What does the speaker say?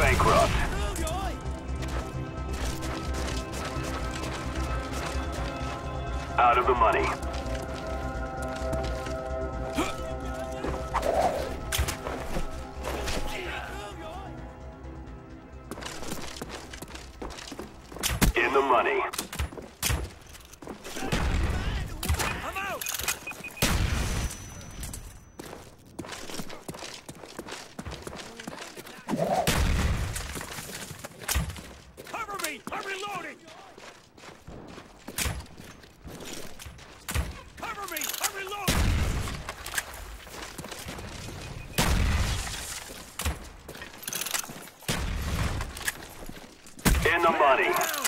bankrupt. Out of the money. In the money. in the money.